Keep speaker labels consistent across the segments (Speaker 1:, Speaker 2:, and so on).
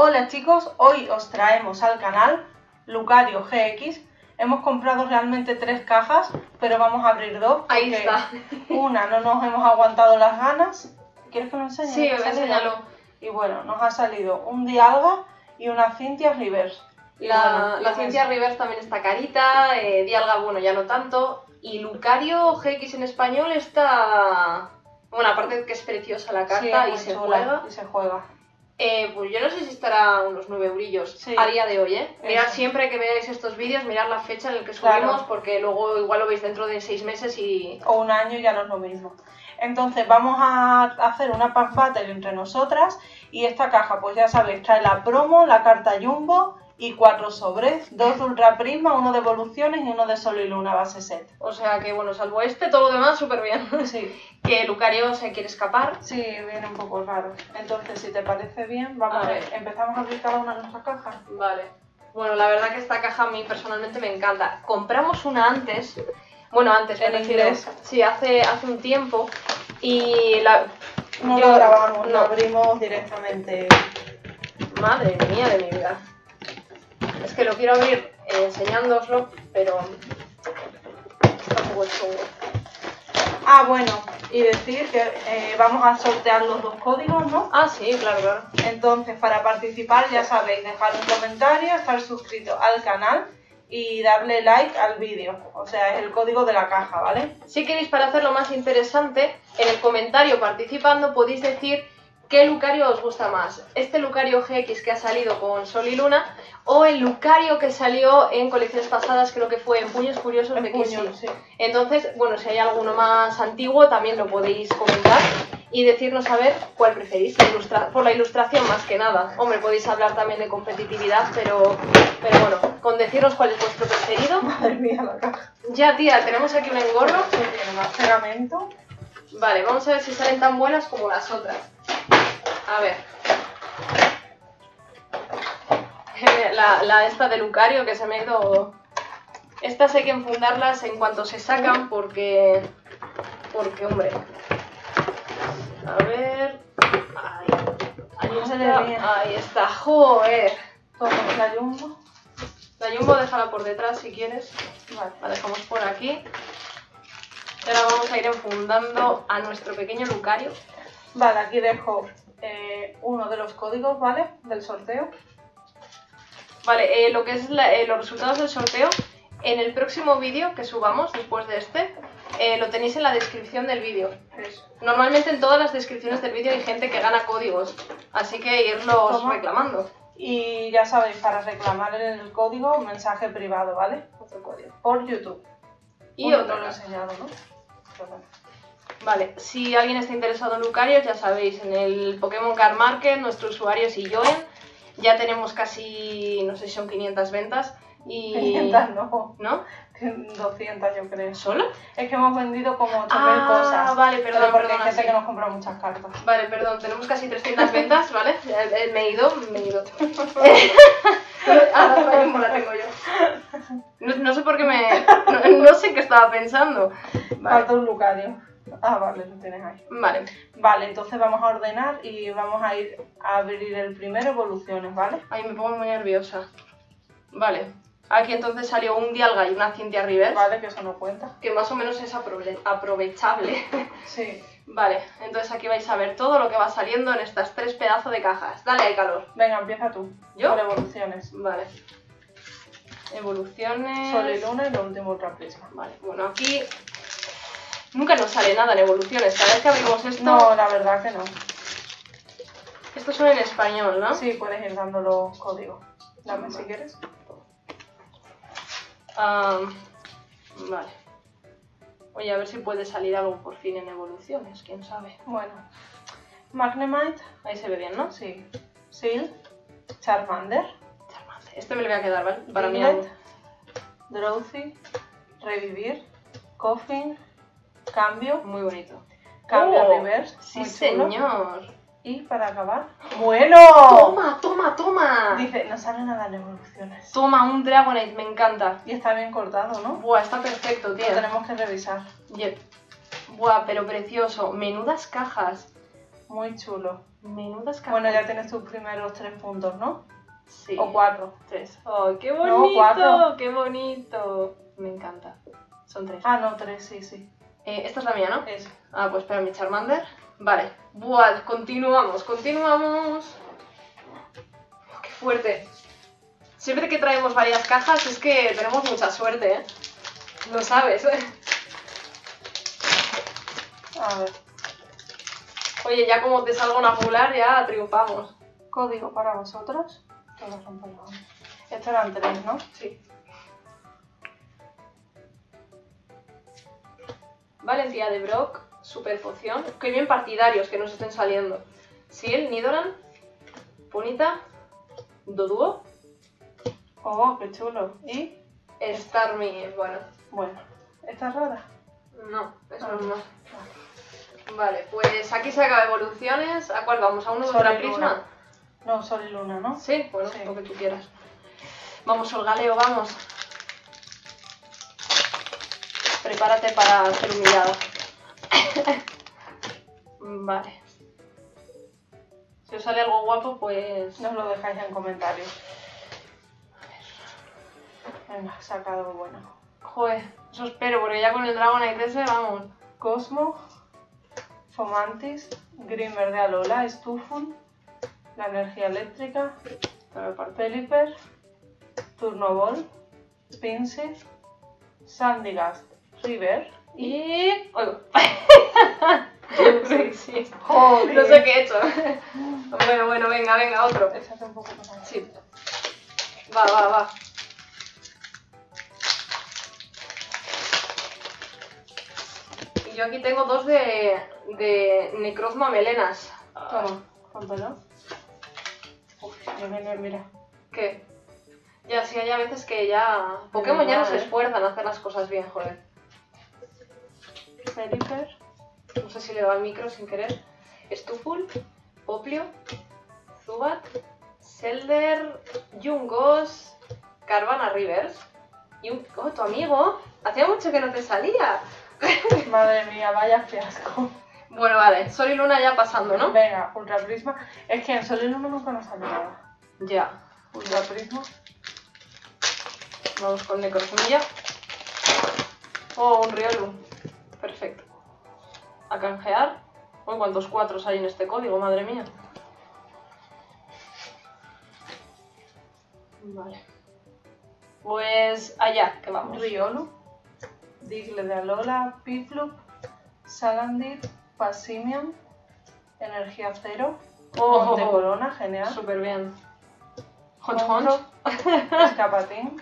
Speaker 1: Hola chicos, hoy os traemos al canal Lucario GX. Hemos comprado realmente tres cajas, pero vamos a abrir dos.
Speaker 2: Ahí está.
Speaker 1: Una, no nos hemos aguantado las ganas. ¿Quieres que lo enseñe?
Speaker 2: Sí, enséñalo.
Speaker 1: Y bueno, nos ha salido un Dialga y una Cintia Reverse. Y
Speaker 2: La,
Speaker 1: bueno,
Speaker 2: la
Speaker 1: pues-
Speaker 2: Reverse también está carita, eh, Dialga, bueno, ya no tanto. Y Lucario GX en español está... Bueno, aparte que es preciosa la carta
Speaker 1: es
Speaker 2: y
Speaker 1: muy
Speaker 2: se
Speaker 1: chula,
Speaker 2: juega.
Speaker 1: Y se juega.
Speaker 2: Eh, pues yo no sé si estará unos 9 eurillos
Speaker 1: Sí.
Speaker 2: a día de hoy, ¿eh? Mirad
Speaker 1: Eso.
Speaker 2: siempre que veáis estos vídeos, mirad la fecha en la que
Speaker 1: Claro.
Speaker 2: subimos, porque luego igual lo veis dentro de 6 meses y...
Speaker 1: o un año ya no es lo mismo. Entonces vamos a hacer una pack battle entre nosotras y esta caja, pues ya sabéis, trae la promo, la carta Jumbo y cuatro sobres, dos de Ultra Prisma, uno de Evoluciones y uno de Sol y Luna base set.
Speaker 2: O sea que, bueno, salvo este, todo lo demás súper bien.
Speaker 1: Sí,
Speaker 2: que Lucario se quiere escapar.
Speaker 1: sí, viene un poco raro. Entonces, si te parece bien, vamos
Speaker 2: A
Speaker 1: a,
Speaker 2: ver.
Speaker 1: empezamos a abrir cada una de nuestras cajas.
Speaker 2: Vale. Bueno, la verdad que esta caja a mí personalmente me encanta. Compramos una antes, bueno, antes,
Speaker 1: En inglés.
Speaker 2: Sí, hace, hace un tiempo. Y la...
Speaker 1: No
Speaker 2: yo-
Speaker 1: lo grabamos,
Speaker 2: no.
Speaker 1: lo abrimos directamente.
Speaker 2: Madre mía de mi vida. Es que lo quiero abrir eh, enseñándoslo, pero... Está un poco chungo.
Speaker 1: Ah, bueno, y decir que eh, vamos a sortear los dos códigos, ¿no?
Speaker 2: Ah, sí, claro, claro.
Speaker 1: Entonces, para participar, ya sabéis, dejar un comentario, estar suscrito al canal y darle like al vídeo. O sea, es el código de la caja, ¿vale?
Speaker 2: Si queréis, para hacerlo más interesante, en el comentario participando podéis decir qué Lucario os gusta más. Este Lucario GX que ha salido con Sol y Luna o el Lucario que salió en colecciones pasadas, creo que fue en Puños Curiosos de
Speaker 1: puño, sí.
Speaker 2: Entonces, bueno, si hay alguno más antiguo también lo podéis comentar y decirnos a ver cuál preferís, la ilustra- por la ilustración más que nada. Hombre, podéis hablar también de competitividad, pero, pero bueno, con decirnos cuál es vuestro preferido.
Speaker 1: Madre mía, la caja.
Speaker 2: Ya, tía, tenemos aquí un engorro.
Speaker 1: Tiene más pegamento.
Speaker 2: Vale, vamos a ver si salen tan buenas como las otras. A ver. La, la esta de Lucario que se me ha ido... Estas hay que enfundarlas en cuanto se sacan porque... Porque, hombre... A ver... Ahí, ahí está. Ahí está. Joder.
Speaker 1: Toma la jumbo.
Speaker 2: La Jumbo déjala por detrás si quieres.
Speaker 1: Vale.
Speaker 2: La dejamos por aquí. Ahora vamos a ir enfundando a nuestro pequeño Lucario.
Speaker 1: Vale, aquí dejo eh, uno de los códigos, ¿vale? Del sorteo.
Speaker 2: Vale, eh, lo que es la- eh, los resultados del sorteo, en el próximo vídeo que subamos después de este, lo tenéis en la descripción del vídeo. Normalmente en todas las descripciones del vídeo hay gente que gana códigos, así que irlos reclamando.
Speaker 1: Y ya sabéis, para reclamar el código, un mensaje privado, ¿vale?
Speaker 2: Otro código.
Speaker 1: Por YouTube.
Speaker 2: Y
Speaker 1: Uy,
Speaker 2: otro
Speaker 1: lo he enseñado, ¿no? Bueno.
Speaker 2: Vale, si alguien está interesado en Lucarios, ya sabéis, en el Pokémon Card Market, nuestro usuario es Illoen. Ya tenemos casi, no sé si son 500 ventas. Y...
Speaker 1: 500 no,
Speaker 2: ¿No?
Speaker 1: 200 yo creo.
Speaker 2: ¿Solo?
Speaker 1: Es que hemos vendido como 8.000
Speaker 2: Ah,
Speaker 1: cosas.
Speaker 2: vale, perdón,
Speaker 1: pero porque
Speaker 2: perdona,
Speaker 1: hay gente
Speaker 2: sí.
Speaker 1: que nos compra muchas cartas.
Speaker 2: Vale, perdón, tenemos casi 300 ventas, ¿vale? Me he ido, me he ido. Ah, la tengo yo. No, no sé por qué me... No, no sé qué estaba pensando.
Speaker 1: Falta
Speaker 2: Vale,
Speaker 1: un Lucario. Ah, vale, lo tienes ahí.
Speaker 2: vale.
Speaker 1: Vale, entonces vamos a ordenar y vamos a ir a abrir el primero evoluciones, ¿vale?
Speaker 2: Ay, me pongo muy nerviosa. Vale. Aquí entonces salió un Dialga y una Cintia Reverse,
Speaker 1: Vale, que eso no cuenta.
Speaker 2: que más o menos es aprove- aprovechable.
Speaker 1: Sí.
Speaker 2: Vale, entonces aquí vais a ver todo lo que va saliendo en estas tres pedazos de cajas. Dale ahí calor.
Speaker 1: Venga, empieza tú.
Speaker 2: ¿Yo?
Speaker 1: Por evoluciones.
Speaker 2: Vale. Evoluciones.
Speaker 1: Sol y luna y lo último ultra prisma.
Speaker 2: Vale, bueno, aquí nunca nos sale nada en evoluciones. Cada vez que abrimos esto,
Speaker 1: No, la verdad que no.
Speaker 2: estos son en español, ¿no?
Speaker 1: Sí, puedes ir dando los códigos. Dame si quieres.
Speaker 2: Ah, vale. Oye, a ver si puede salir algo por fin en evoluciones, quién sabe.
Speaker 1: Bueno. Magnemite,
Speaker 2: Ahí se ve bien, ¿no?
Speaker 1: sí. Seal, Charmander,
Speaker 2: Charmander. Este me lo voy a quedar, ¿vale? Para mí.
Speaker 1: Drowsy, Revivir, Coffin, Cambio,
Speaker 2: Muy bonito.
Speaker 1: Cambio
Speaker 2: Oh,
Speaker 1: Reverse.
Speaker 2: Sí,
Speaker 1: chulo.
Speaker 2: señor.
Speaker 1: Y para acabar. ¡Bueno!
Speaker 2: Toma, toma, toma.
Speaker 1: Dice, no sale nada en evoluciones.
Speaker 2: Toma, un Dragonite, me encanta.
Speaker 1: Y está bien cortado, ¿no?
Speaker 2: Buah, está perfecto,
Speaker 1: Lo
Speaker 2: tío.
Speaker 1: tenemos que revisar.
Speaker 2: Buah, pero precioso. Menudas cajas.
Speaker 1: Muy chulo.
Speaker 2: Menudas cajas.
Speaker 1: Bueno, ya tienes tus primeros tres puntos, ¿no?
Speaker 2: Sí.
Speaker 1: O cuatro.
Speaker 2: Tres. ¡Ay, qué
Speaker 1: No,
Speaker 2: bonito!
Speaker 1: cuatro.
Speaker 2: ¡Qué bonito! Me encanta. Son tres.
Speaker 1: Ah, no, tres, sí, sí.
Speaker 2: Eh, esta es la mía, ¿no?
Speaker 1: Eso.
Speaker 2: Ah, pues espera, mi Charmander. Vale. Buah, continuamos, continuamos. Oh, ¡Qué fuerte! Siempre que traemos varias cajas es que tenemos mucha suerte, ¿eh? Lo sabes, ¿eh?
Speaker 1: A ver.
Speaker 2: Oye, ya como te salga una pular, ya triunfamos.
Speaker 1: Código para vosotros. Todos son. Estos eran tres, ¿no?
Speaker 2: Sí. Valentía de Brock, Super Poción. Qué bien partidarios que nos estén saliendo. Seal, Nidoran, Punita, Doduo,
Speaker 1: Oh, qué chulo. Y,
Speaker 2: Starmie. Bueno,
Speaker 1: bueno, esta es rara.
Speaker 2: no, eso
Speaker 1: Ah.
Speaker 2: no. Vale, pues aquí se acaba evoluciones. ¿A cuál vamos? ¿A uno de la prisma?
Speaker 1: No, Sol y Luna, ¿no?
Speaker 2: Sí, bueno,
Speaker 1: Sí.
Speaker 2: lo que tú quieras. Vamos, Sol Galeo, vamos. Prepárate para ser humillada. vale. Si os sale algo guapo, pues...
Speaker 1: Nos lo dejáis en comentarios. Venga, saca algo bueno.
Speaker 2: Joder, eso espero, porque ya con el Dragonite ese, vamos.
Speaker 1: Cosmo, Fomantis, Grimmer de Alola, Stufun, la energía eléctrica,
Speaker 2: Pero aparte...
Speaker 1: Pelipper, Turnoball, Pinsir, Sandygast, River
Speaker 2: Y... Oigo.
Speaker 1: Sí.
Speaker 2: sí.
Speaker 1: Joder.
Speaker 2: No sé qué he hecho. bueno, bueno, venga, venga, otro.
Speaker 1: Échate un poco más.
Speaker 2: Sí. Va, va, va. Y yo aquí tengo dos de, de Necrozma melenas.
Speaker 1: Toma. Uf, mira, mira.
Speaker 2: ¿Qué? Ya, sí, hay a veces que ya... Pokémon ya no se
Speaker 1: Vale.
Speaker 2: esfuerzan a hacer las cosas bien, joder. No sé si le va al micro sin querer. Stuful, Poplio, Zubat, Selder, Jungos, Carvana Rivers. Y un... ¡Oh, tu amigo! Hacía mucho que no te salía.
Speaker 1: madre mía, vaya fiasco.
Speaker 2: Bueno, vale, Sol y Luna ya pasando, ¿no?
Speaker 1: Venga, Ultra Prisma. Es que en Sol y Luna nunca nos sale nada.
Speaker 2: Ya.
Speaker 1: Ultra Prisma.
Speaker 2: Vamos con Necrozmilla. Oh, un Riolu. Perfecto. A canjear. Uy, cuántos cuatros hay en este código, madre mía. Vale. Pues allá, que vamos.
Speaker 1: Riolu, Diglett de Alola, Piplup, Salandit, Passimian, Energía Cero,
Speaker 2: Oh,
Speaker 1: Monte Corona, genial,
Speaker 2: Súper bien. Hot.
Speaker 1: Escapatín,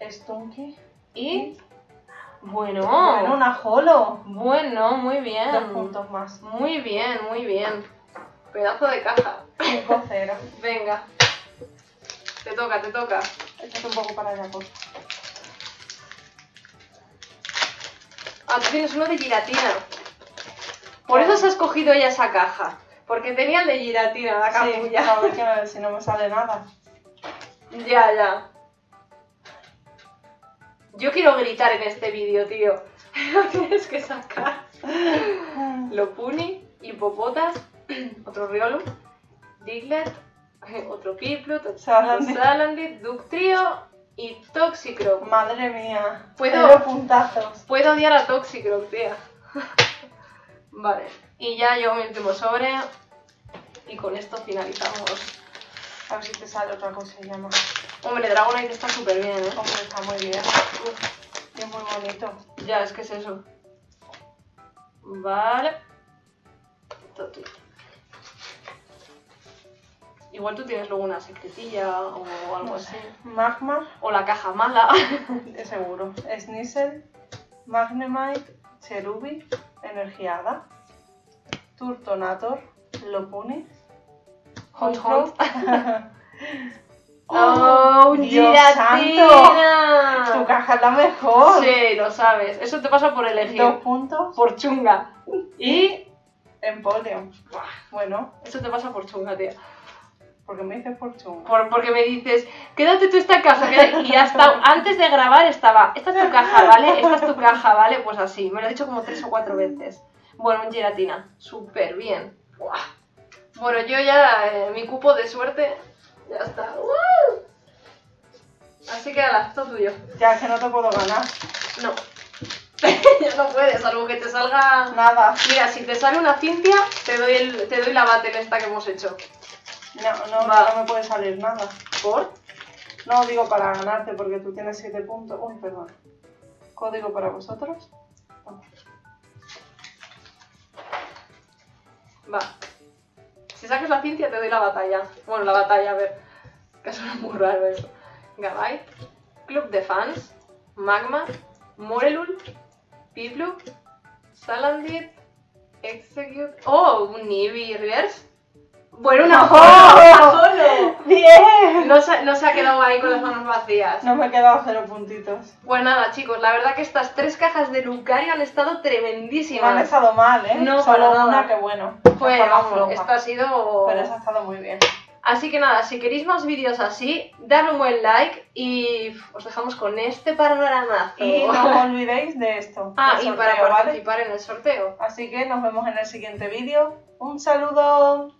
Speaker 1: Stunky
Speaker 2: Y. Bueno.
Speaker 1: Bueno, una Holo.
Speaker 2: Bueno, muy bien.
Speaker 1: Dos puntos más.
Speaker 2: Muy bien, muy bien. Pedazo de caja.
Speaker 1: 5-0.
Speaker 2: Venga. Te toca, te toca.
Speaker 1: Échate un poco para allá, por
Speaker 2: Ah, tú tienes uno de giratina. Por eso se ha escogido ella esa caja. Porque tenía el de giratina, la
Speaker 1: Sí,
Speaker 2: capulla.
Speaker 1: a ver que si no me sale nada.
Speaker 2: Ya, ya. Yo quiero gritar en este vídeo, tío. Lo tienes que sacar. Lopuni, Hipopotas, otro Riolu, Diglett, otro Piplup, otro
Speaker 1: Salandit.
Speaker 2: Ductrio y Toxicroak.
Speaker 1: Madre mía.
Speaker 2: Puedo-
Speaker 1: puntazos.
Speaker 2: Puedo odiar a Toxicroak, tía. vale, y ya yo mi último sobre. Y con esto finalizamos.
Speaker 1: A ver si te sale otra cosilla más.
Speaker 2: Hombre, Dragonite está súper bien, ¿eh?
Speaker 1: Hombre, está muy bien. Y es muy bonito.
Speaker 2: Ya, es que es eso. Vale. Igual tú tienes luego una secretilla o algo
Speaker 1: No
Speaker 2: así.
Speaker 1: sé. Magmar,
Speaker 2: O la caja mala.
Speaker 1: seguro. Sneasel, Magnemite, Cherubi, Energiada, Turtonator, Lopuni,
Speaker 2: Hot
Speaker 1: Honchkrow.
Speaker 2: ¡Oh, giratina!
Speaker 1: Tu caja es la mejor.
Speaker 2: Sí, lo sabes. Eso te pasa por elegir.
Speaker 1: Dos puntos.
Speaker 2: Por chunga. Y...
Speaker 1: Empoleon. Bueno,
Speaker 2: Eso te pasa por chunga, tía.
Speaker 1: porque me dices por chungo.
Speaker 2: Por- porque me dices, quédate tú esta caja. quédate- Y hasta antes de grabar estaba, esta es tu caja, ¿vale? Esta es tu caja, ¿vale? Pues así, me lo he dicho como tres o cuatro veces. Bueno, un gelatina, súper bien. Bueno, yo ya, eh, mi cupo de suerte, ya está. ¡Uh! Así que ala, todo tuyo.
Speaker 1: Ya que no te puedo ganar.
Speaker 2: No. ya no puedes, salvo que te salga...
Speaker 1: Nada.
Speaker 2: Mira, si te sale una Cintia, te doy, el, te doy la battle esta que hemos hecho.
Speaker 1: No, no,
Speaker 2: Va.
Speaker 1: no me puede salir nada.
Speaker 2: ¿Por?
Speaker 1: No digo para ganarte porque tú tienes 7 puntos. Uy, perdón. ¿Código para vosotros? No.
Speaker 2: Va. Si sacas la Cintia, te doy la batalla. Bueno, la batalla, a ver. Que suena muy raro eso. Gabay, Club de Fans, Magma, Morelul, Piplup, Salandit, Execute. ¡Oh! Un Eevee Reverse. Bueno, una Holo.
Speaker 1: ¡Bien!
Speaker 2: No se, no se ha quedado ahí con las manos vacías.
Speaker 1: No me he quedado cero puntitos.
Speaker 2: Pues nada, chicos, la verdad que estas tres cajas de Lucario han estado
Speaker 1: No han
Speaker 2: tremendísimas.
Speaker 1: estado mal, ¿eh?
Speaker 2: No,
Speaker 1: Solo
Speaker 2: para
Speaker 1: una que bueno.
Speaker 2: Pues vamos, esto ha sido.
Speaker 1: Pero esa ha estado muy bien.
Speaker 2: Así que nada, si queréis más vídeos así, dadle un buen like y os dejamos con este panoramazo.
Speaker 1: Y no os olvidéis de esto.
Speaker 2: ah, y para participar en el sorteo.
Speaker 1: Así que nos vemos en el siguiente vídeo. Un saludo.